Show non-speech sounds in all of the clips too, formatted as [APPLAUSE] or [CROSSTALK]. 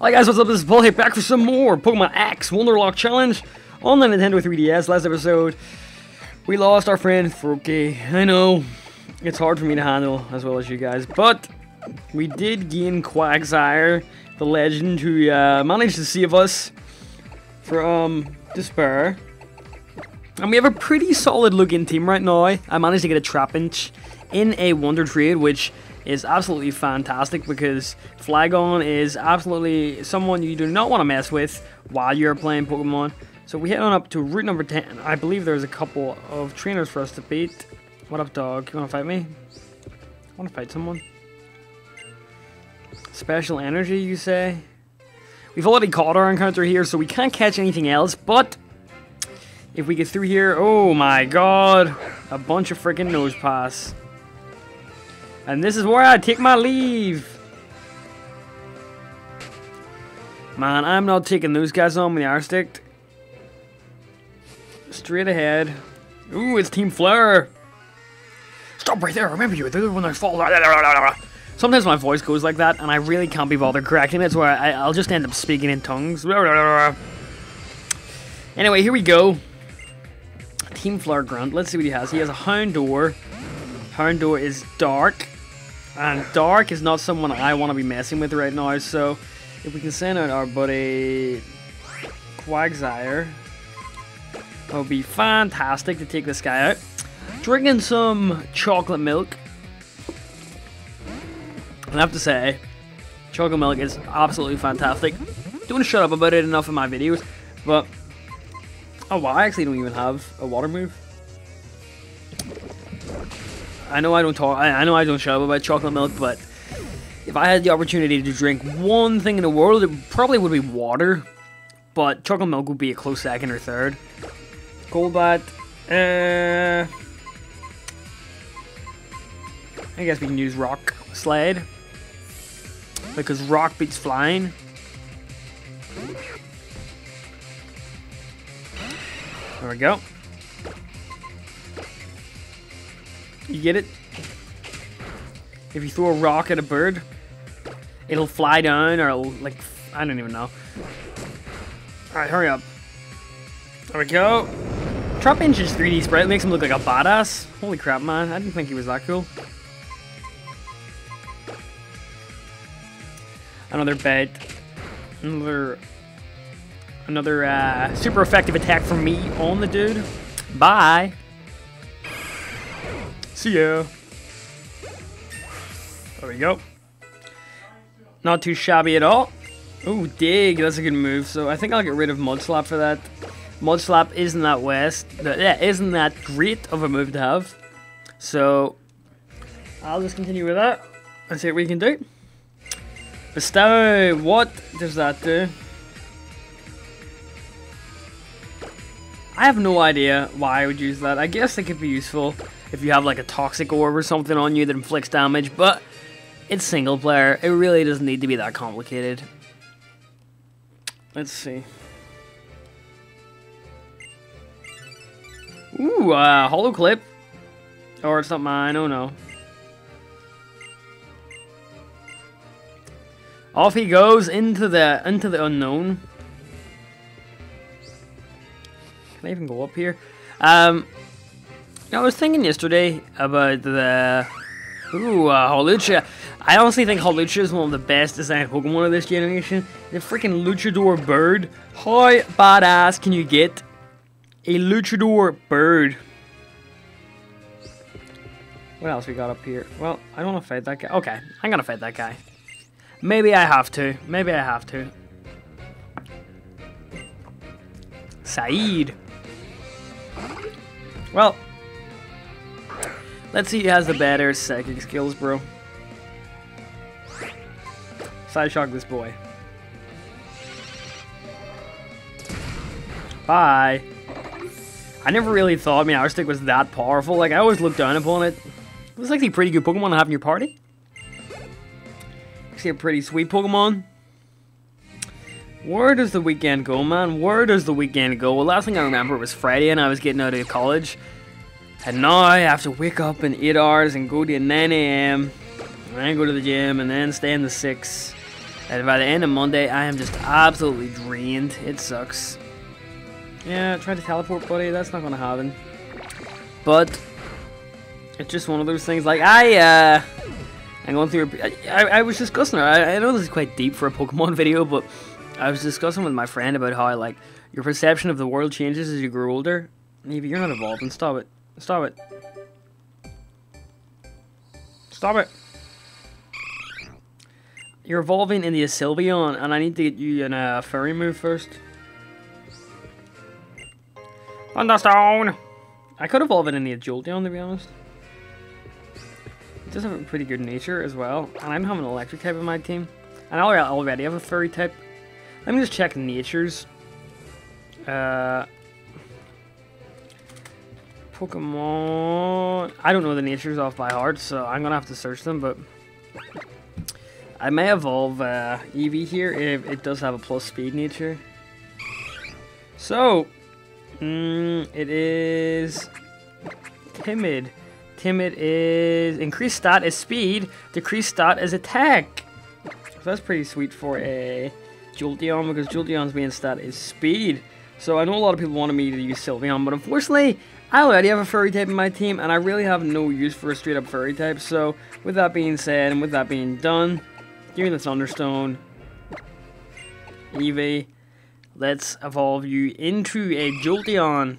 Hi guys, what's up? This is Paul here, back for some more Pokemon X Wonderlocke Challenge on the Nintendo 3DS. Last episode, we lost our friend Froakie. I know, it's hard for me to handle as well as you guys, but we did gain Quagsire, the legend who uh, managed to save us from despair. And we have a pretty solid looking team right now. I managed to get a Trapinch in a Wonder Trade, which is absolutely fantastic because Flygon is absolutely someone you do not want to mess with while you're playing Pokemon. So we head on up to route number 10. I believe there's a couple of trainers for us to beat. What up, dog? You want to fight me? I want to fight someone. Special energy, you say? We've already caught our encounter here, so we can't catch anything else, but if we get through here, oh my god, a bunch of freaking Nosepass. And this is where I take my leave. Man, I'm not taking those guys on when they are stick. Straight ahead. Ooh, it's Team Flare. Stop right there. I Remember you. They're the one that fall. Sometimes my voice goes like that, and I really can't be bothered correcting it, so I, I'll just end up speaking in tongues. Anyway, here we go. Team Flare Grunt. Let's see what he has. He has a Houndour. Houndour is dark. And Dark is not someone I want to be messing with right now, so if we can send out our buddy Quagsire, that would be fantastic to take this guy out. Drinking some chocolate milk. And I have to say, chocolate milk is absolutely fantastic. Don't shut up about it enough in my videos, but oh wow, I actually don't even have a water move. I know I don't talk. I, I know I don't shut up about chocolate milk, but if I had the opportunity to drink one thing in the world, it probably would be water. But chocolate milk would be a close second or third. Golbat. Uh, I guess we can use Rock Slide. Because Rock beats Flying. There we go. You get it? If you throw a rock at a bird, it'll fly down or like, I don't even know. Alright, hurry up. There we go. Trapinch's 3D sprite makes him look like a badass. Holy crap, man. I didn't think he was that cool. Another bed. Another another uh, super effective attack from me on the dude. Bye. See ya. There we go. Not too shabby at all. Oh, dig. That's a good move. So I think I'll get rid of Mud Slap for that. Mud Slap isn't that west. Yeah, isn't that great of a move to have. So I'll just continue with that and see what we can do. Bestow. What does that do? I have no idea why I would use that. I guess it could be useful if you have like a toxic orb or something on you that inflicts damage, but it's single player. It really doesn't need to be that complicated. Let's see. Ooh, uh, hollow clip. Or it's not mine, oh no. Off he goes into the into the unknown. Can I even go up here? Um, I was thinking yesterday about the ooh uh. I honestly think Hawlucha is one of the best designed Pokemon of this generation. The freaking Luchador bird. How badass can you get a Luchador bird? What else we got up here? Well, I don't want to fight that guy. Okay, I'm gonna fight that guy. Maybe I have to. Maybe I have to. Saeed. Well, Let's see who has the better psychic skills, bro. Psyshock this boy. Bye. I never really thought Meowstic was that powerful. Like, I always looked down upon it. It was actually a pretty good Pokemon to have in your party. Actually a pretty sweet Pokemon. Where does the weekend go, man? Where does the weekend go? Well, last thing I remember was Friday and I was getting out of college. And now I have to wake up in 8 hours and go to 9 a.m. And then go to the gym and then stay in the 6. And by the end of Monday, I am just absolutely drained. It sucks. Yeah, try to teleport, buddy. That's not gonna happen. But it's just one of those things. Like I, uh, I'm going through. I, I, I was discussing. I, I know this is quite deep for a Pokemon [LAUGHS] video, but I was discussing with my friend about how like your perception of the world changes as you grow older. Maybe you're not evolving. Stop it. Stop it. Stop it. You're evolving into a Sylveon, and I need to get you in a fairy move first. Thunderstone! I could evolve it into a Jolteon, to be honest. It does have a pretty good nature as well, and I don't have an electric type in my team. And I already have a fairy type. Let me just check natures. Uh, Pokemon... I don't know the natures off by heart, so I'm going to have to search them, but... I may evolve uh, Eevee here if it does have a plus speed nature. So, mm, it is timid. Timid is increased stat is speed, decreased stat is attack. So that's pretty sweet for a Jolteon because Jolteon's main stat is speed. So I know a lot of people wanted me to use Sylveon, but unfortunately, I already have a fairy type in my team, and I really have no use for a straight up fairy type. So with that being said, and with that being done, give me the Thunderstone. Eevee, let's evolve you into a Jolteon.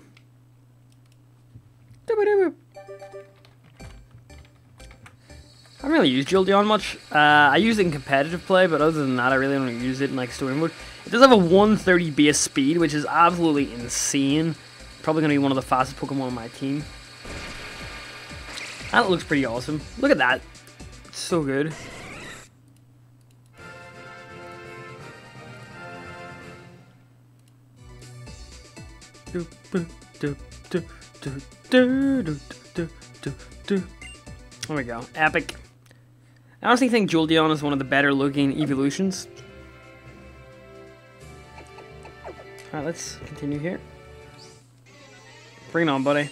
I don't really use Jolteon much. Uh, I use it in competitive play, but other than that, I really don't use it in like story mode. It does have a 130 base speed, which is absolutely insane. Probably going to be one of the fastest Pokemon on my team. That looks pretty awesome. Look at that. It's so good. There we go. Epic. I honestly think Jolteon is one of the better looking evolutions. Alright, let's continue here. Bring it on, buddy.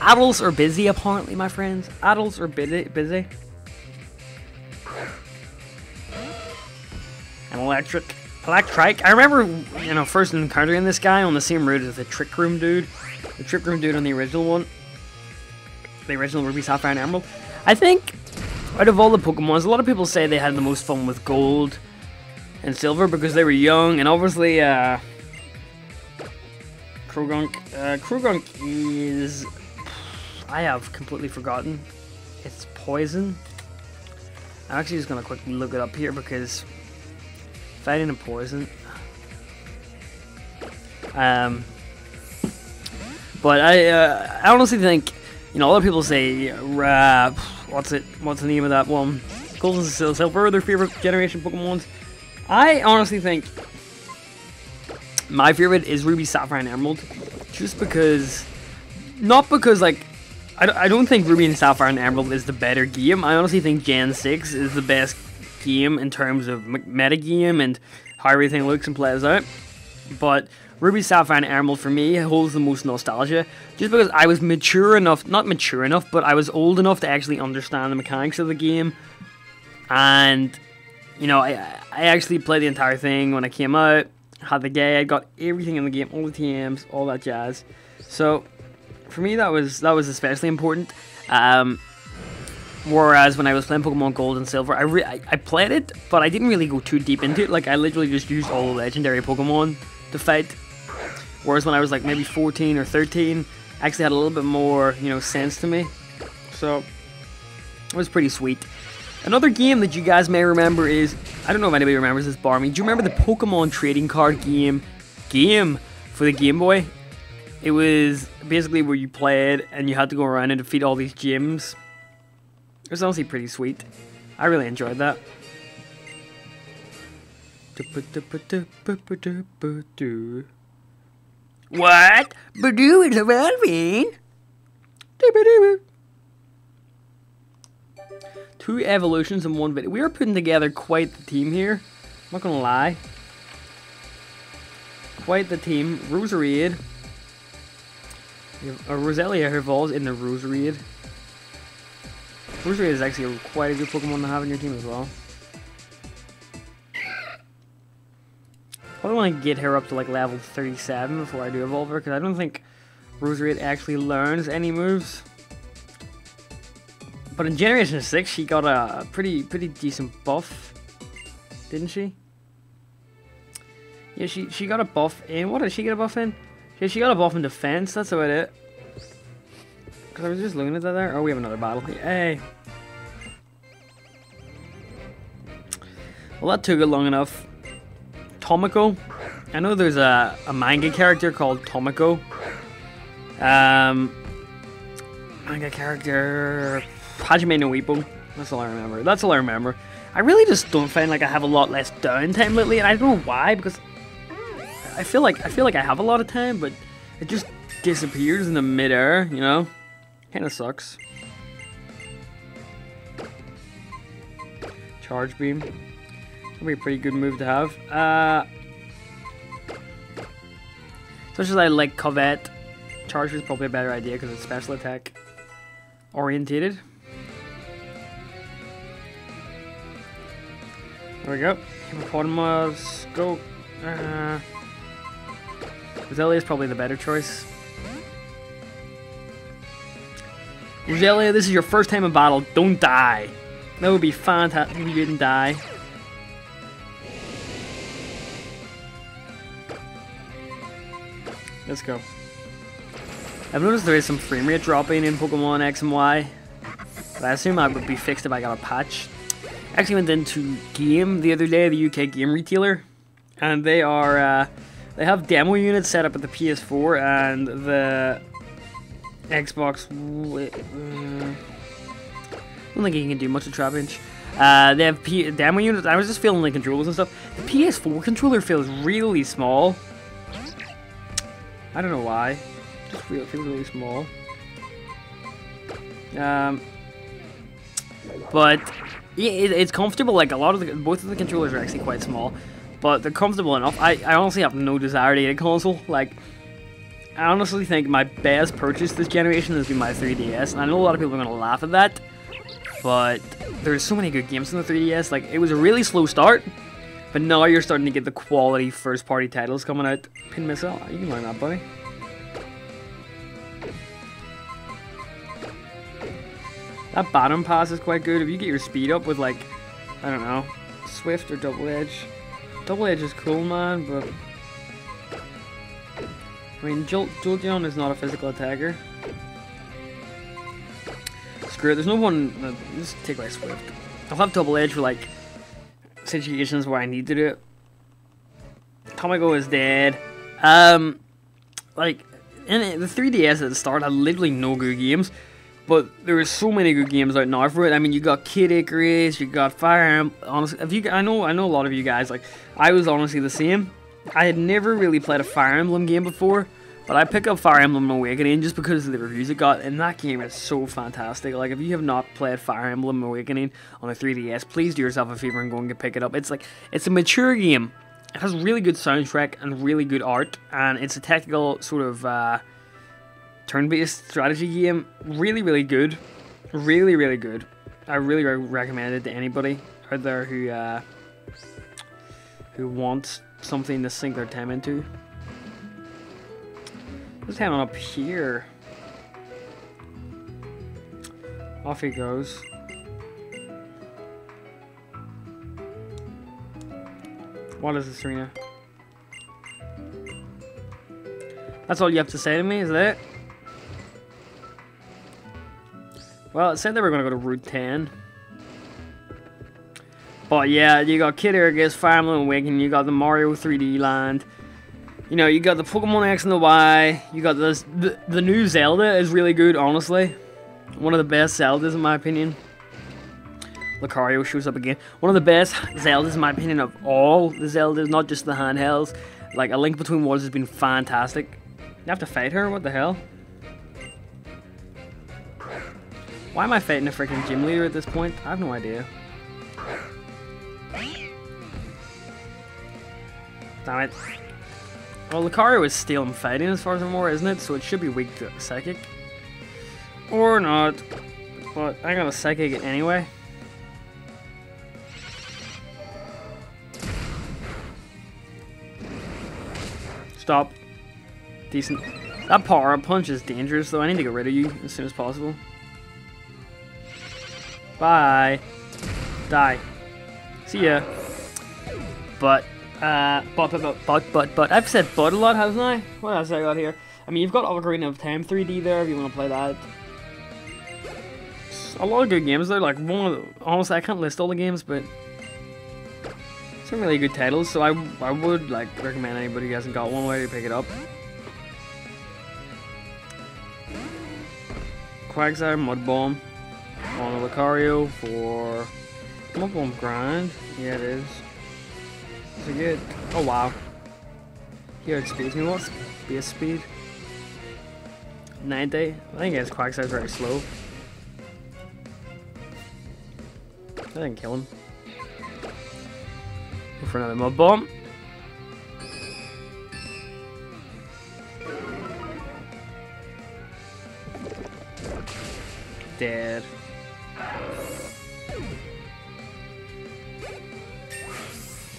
Adults are busy, apparently, my friends. Adults are busy. busy. An electric. Electric. I remember, you know, first encountering this guy on the same route as the Trick Room dude. The Trick Room dude on the original one. The original Ruby, Sapphire, and Emerald. I think out of all the Pokemons, a lot of people say they had the most fun with Gold and Silver because they were young, and obviously, uh, Croagunk, uh, Croagunk is, I have completely forgotten, it's poison. I'm actually just going to quickly look it up here because fighting a poison, um, but I, uh, I honestly think, you know, a lot of people say, uh, what's it? What's the name of that one? Golden Silver, their favorite generation Pokemons. I honestly think my favorite is Ruby, Sapphire, and Emerald, just because, not because like, I, I don't think Ruby and Sapphire and Emerald is the better game. I honestly think Gen 6 is the best game in terms of meta game and how everything looks and plays out. But Ruby Sapphire and Emerald for me holds the most nostalgia, just because I was mature enough, not mature enough, but I was old enough to actually understand the mechanics of the game, and you know, I I actually played the entire thing when I came out, had the guide, got everything in the game, all the TMs, all that jazz. So for me, that was that was especially important. Um, Whereas when I was playing Pokemon Gold and Silver, I, I, I played it, but I didn't really go too deep into it. Like I literally just used all the legendary Pokemon to fight Whereas when I was like maybe 14 or 13, actually had a little bit more, you know, sense to me. So, it was pretty sweet. Another game that you guys may remember is, I don't know if anybody remembers this, Barmy. Do you remember the Pokemon trading card game, game for the Game Boy? It was basically where you played and you had to go around and defeat all these gyms. It was honestly pretty sweet. I really enjoyed that. What? Budew is evolving? Two evolutions in one video. We are putting together quite the team here. I'm not gonna lie. Quite the team. Roserade. A uh, Roselia evolves in the Roserade. Roserade is actually quite a good Pokemon to have in your team as well. Probably want to get her up to like level 37 before I do evolve her, because I don't think Roserade actually learns any moves. But in Generation 6, she got a pretty pretty decent buff, didn't she? Yeah, she, she got a buff in. What did she get a buff in? Yeah, she got a buff in defense. That's about it. Because I was just looking at that there. Oh, we have another battle. Hey. Well, that took it long enough. Tomoko. I know there's a, a manga character called Tomoko. Um, manga character Hajime no Ippo. That's all I remember. That's all I remember. I really just don't find like I have a lot less downtime lately, and I don't know why because I feel like I feel like I have a lot of time, but it just disappears in the midair. You know, kind of sucks. Charge beam. That'd be a pretty good move to have. Uh, such as I like Covet, Charge is probably a better idea because it's special attack orientated. There we go. Hippopotas, go. Uh, Roselia is probably the better choice. Roselia, this is your first time in battle. Don't die. That would be fantastic if you didn't die. Let's go. I've noticed there is some frame rate dropping in Pokemon X and Y. But I assume that would be fixed if I got a patch. I actually went into Game the other day, the UK game retailer. And they are, uh, they have demo units set up at the PS4 and the Xbox. Uh, I don't think you can do much of Trapinch. Uh, they have P demo units. I was just feeling the controls and stuff. The PS4 controller feels really small. I don't know why. Just feel it feels really small. Um, but yeah, it, it's comfortable. Like a lot of the both of the controllers are actually quite small, but they're comfortable enough. I I honestly have no desire to get a console. Like I honestly think my best purchase this generation has been my 3DS, and I know a lot of people are gonna laugh at that, but there's so many good games in the 3DS. Like it was a really slow start. But now you're starting to get the quality first party titles coming out. Pin missile, you can learn that, buddy. That Baton Pass is quite good. If you get your speed up with like, I don't know, Swift or Double Edge. Double Edge is cool, man, but... I mean, Jol Jolteon is not a physical attacker. Screw it, there's no one... Uh, just take my Swift. I'll have Double Edge for like, situations where I need to do it. Tomoko is dead. Um, like, in the 3DS at the start had literally no good games. But there are so many good games out now for it. I mean, you got Kid Icarus, you got Fire Emblem. Honestly, if you, I know, I know a lot of you guys. Like, I was honestly the same. I had never really played a Fire Emblem game before, but I picked up Fire Emblem Awakening just because of the reviews it got, and that game is so fantastic. Like, if you have not played Fire Emblem Awakening on a 3DS, please do yourself a favor and go and pick it up. It's like, it's a mature game. It has really good soundtrack and really good art, and it's a technical sort of. Uh, turn-based strategy game. Really, really good. Really, really good. I really re recommend it to anybody out there who uh, who wants something to sink their time into. Let's head on up here. Off he goes. What is this, Serena? That's all you have to say to me, is that it? Well, it said they were going to go to Route 10. But yeah, you got Kid Fire Emblem Awakening, you got the Mario 3D Land. You know, you got the Pokemon X and the Y. You got this, the, the new Zelda is really good, honestly. One of the best Zeldas in my opinion. Lucario shows up again. One of the best Zeldas in my opinion of all the Zeldas, not just the handhelds. Like, A Link Between Worlds has been fantastic. You have to fight her? What the hell? Why am I fighting a freaking gym leader at this point? I have no idea. Damn it. Well, Lucario is still in fighting as far as I'm aware, isn't it? So it should be weak to Psychic. Or not. But I got a Psychic anyway. Stop. Decent. That power punch is dangerous, though. I need to get rid of you as soon as possible. Bye. Die. See ya. But, uh, but, but, but, but, but, I've said but a lot, haven't I? What else I got here? I mean, you've got Ocarina of Time 3D there if you want to play that. A lot of good games there. Like one of the, honestly, I can't list all the games, but some really good titles. So I, I would like recommend anybody who hasn't got one way to pick it up. Quagsire, Mud Bomb, on the Lucario for Mud Bomb Grind. Yeah, it is. Is it good? Oh wow. Here it speeds me. What's base speed? 90. I think it's Quagsire very slow. I didn't kill him. Go for another mud bomb. Dead.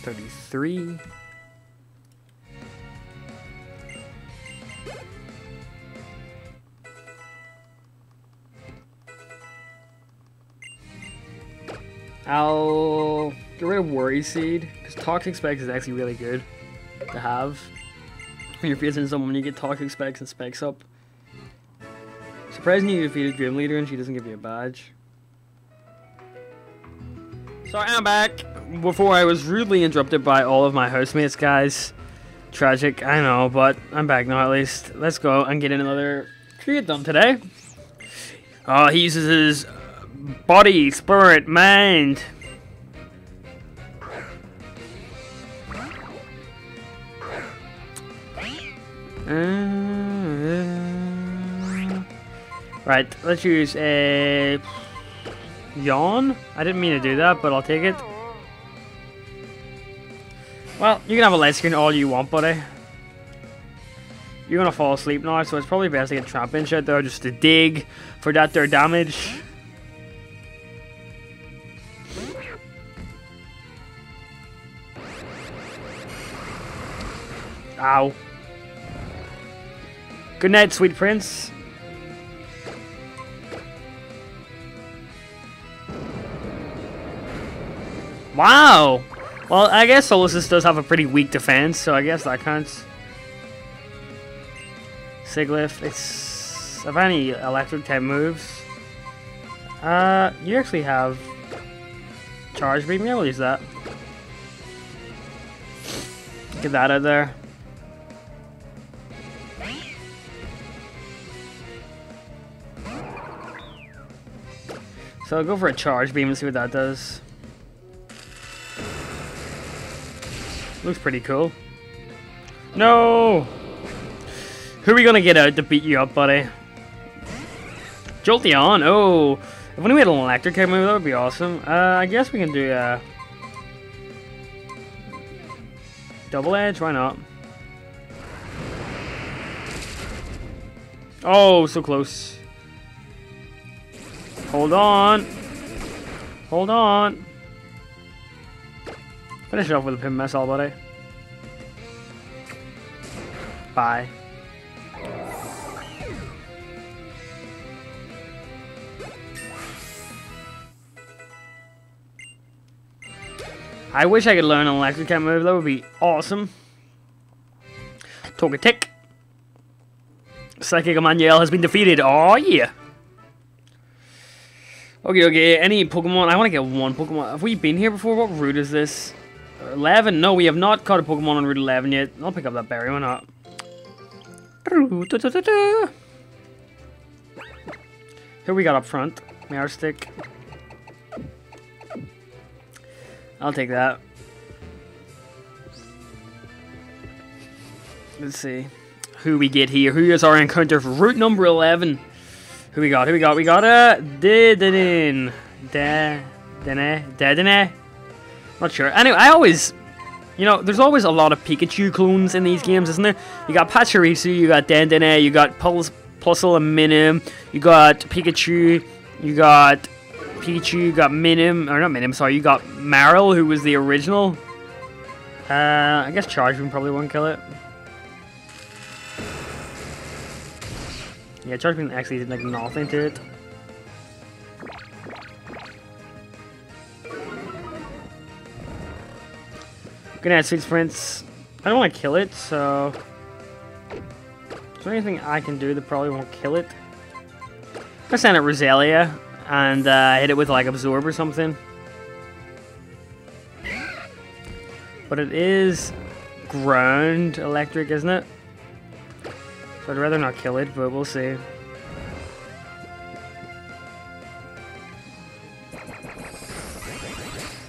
Thirty-three. I'll get rid of Worry Seed, because Toxic Specs is actually really good to have. When you're facing someone, you get Toxic Specs and Specs up. Surprisingly, you defeated Grim Leader and she doesn't give you a badge. Sorry, I'm back. Before I was rudely interrupted by all of my housemates, guys. Tragic, I know, but I'm back now at least. Let's go and get another create them today. Uh, he uses his body, spirit, mind. Uh, right, let's use a yawn. I didn't mean to do that, but I'll take it. Well, you can have a light screen all you want, buddy. You're gonna fall asleep now, so it's probably best to get Trapinch out there just to dig for that there damage. Ow. Good night, sweet prince. Wow! Well, I guess Solosis does have a pretty weak defense, so I guess that counts. Sigilyph, it's... Have any electric type moves? Uh, you actually have... Charge Beam, yeah, we'll use that. Get that out of there. So I'll go for a charge beam and see what that does. Looks pretty cool. No! Who are we gonna get out to beat you up, buddy? Jolteon! Oh! If only we had an electric move, that would be awesome. Uh, I guess we can do, uh... Double Edge? Why not? Oh, so close. Hold on. Hold on. Finish it off with a pin missile, buddy. Bye. I wish I could learn an electric type move. That would be awesome. Togetic. Psychic Emmanuel has been defeated. Oh yeah. Okay, okay, any Pokemon? I want to get one Pokemon. Have we been here before? What route is this? 11? No, we have not caught a Pokemon on Route 11 yet. I'll pick up that berry, why not? Who we got up front? Stick. I'll take that. Let's see. Who we get here. Who is our encounter for route number 11? Who we got? Who we got? We got uh, a Dedenne. Dedenne. Dedenne. Not sure. Anyway, I always... You know, there's always a lot of Pikachu clones in these games, isn't there? You got Pachirisu, you got Dedenne, you got Plusle and Minun, you got Pikachu, you got Pikachu, you got Minun, or not Minun, sorry, you got Marill, who was the original. Uh, I guess Charge Beam probably won't kill it. Yeah, Charge Beam actually did like nothing to it. Good night, Sweet Prince. I don't want to kill it, so... Is there anything I can do that probably won't kill it? Gonna send it Roselia and uh, hit it with like Absorb or something. But it is ground electric, isn't it? So I'd rather not kill it, but we'll see.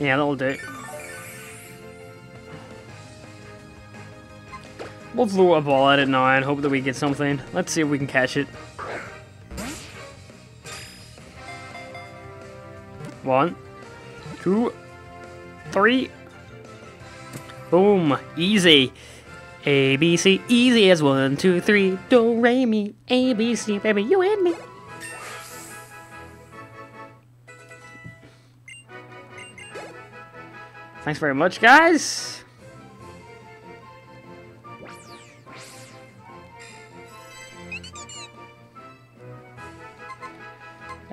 Yeah, that'll do. We'll throw a ball at it now and hope that we get something. Let's see if we can catch it. One, two, three. Boom. Easy. A, B, C, easy as one, two, three. Do, re, mi, A, B, C, baby, you and me. Thanks very much, guys.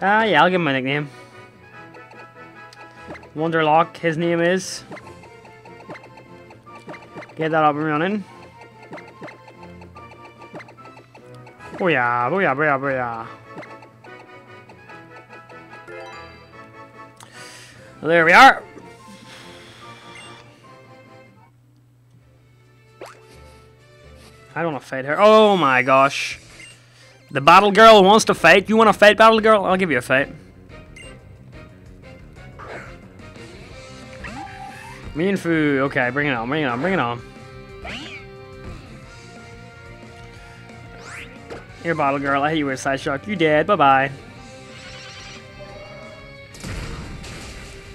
Ah, uh, yeah, I'll give him my nickname. Wonderlock, his name is. Get that up and running. Booyah, booyah, booyah, booyah. There we are. I don't want to fight her. Oh my gosh. The battle girl wants to fight. You want to fight, battle girl? I'll give you a fight. Mienfoo. Okay, bring it on, bring it on, bring it on. Here, bottle girl. I hit you with a Psyshock. You dead. Bye bye.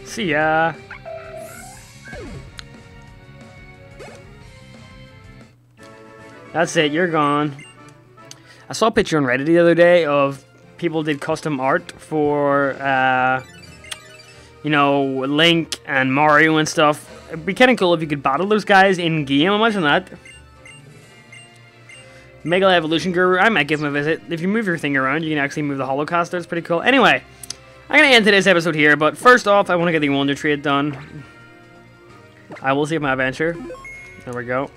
See ya. That's it. You're gone. I saw a picture on Reddit the other day of people did custom art for, uh, you know, Link and Mario and stuff. It'd be kind of cool if you could battle those guys in game. Imagine that. Mega Evolution Guru, I might give him a visit. If you move your thing around, you can actually move the Holocaster. It's pretty cool. Anyway, I'm going to end today's episode here, but first off, I want to get the Wonder Trade done. I will save my adventure. There we go.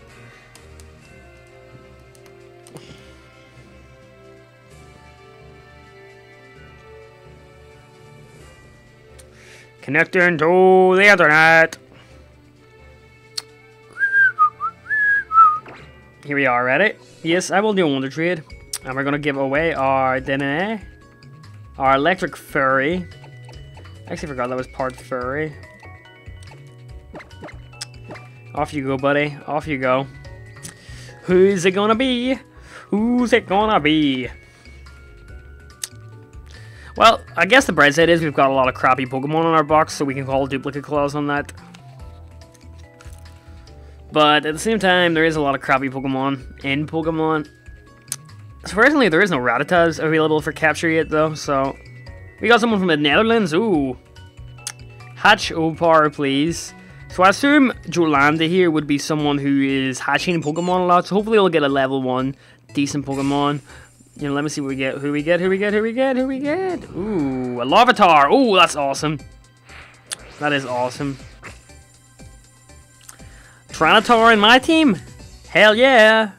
Connecting to the internet. Here we are, ready? Yes, I will do a Wonder Trade. And we're to give away our Dedenne. Our Electric Fairy. I actually forgot that was part Fairy. Off you go, buddy. Off you go. Who's it gonna be? Who's it gonna be? Well, I guess the bright side is we've got a lot of crappy Pokemon on our box, so we can call duplicate clause on that. But at the same time, there is a lot of crappy Pokemon in Pokemon. Surprisingly, there is no Rattatas available for capture yet, though, so... We got someone from the Netherlands, ooh. Hatch Opar, please. So I assume Jolanda here would be someone who is hatching Pokemon a lot, so hopefully we'll get a level 1 decent Pokemon. You know, let me see what we get. Who we get, who we get, who we get, who we get. Ooh, a Larvitar. Ooh, that's awesome. That is awesome. Tyranitar in my team? Hell yeah!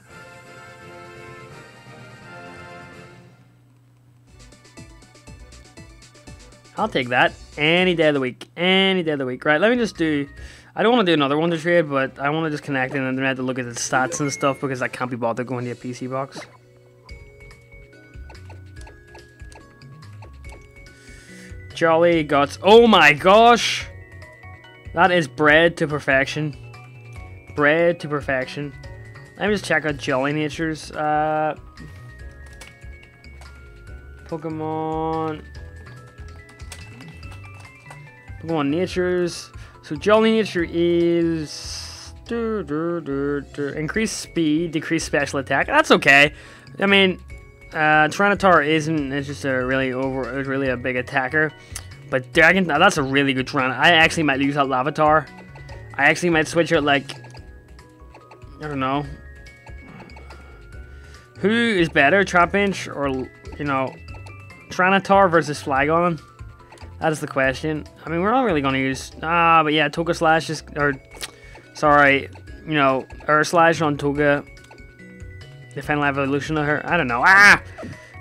I'll take that. Any day of the week. Any day of the week. Right, let me just do... I don't want to do another Wonder Trade, but I want to just connect and then have to look at the stats and stuff because I can't be bothered going to a PC box. Jolly Guts. Oh my gosh! That is bred to perfection. Bred to perfection. Let me just check out Jolly Natures. Uh, Pokemon. Pokemon Natures. So Jolly Nature is... Increase speed, decrease special attack. That's okay. I mean, uh, Tyranitar isn't it's just a really over, really a big attacker. But Dragon, that's a really good Tyranitar. I actually might use that Larvitar. I actually might switch out like, I don't know. Who is better, Trapinch or you know, Tyranitar versus Flygon. That is the question. I mean, we're not really going to use... Ah, but yeah, Toga Slash is... Or, sorry, you know, Air Slash on Toga. The final evolution of her. I don't know. Ah!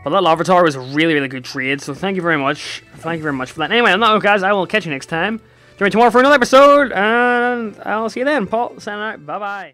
But that Larvitar was a really, really good trade, so thank you very much. Thank you very much for that. Anyway, I'm not guys. I will catch you next time. Join me tomorrow for another episode, and I'll see you then. Paul, signing out. Bye-bye.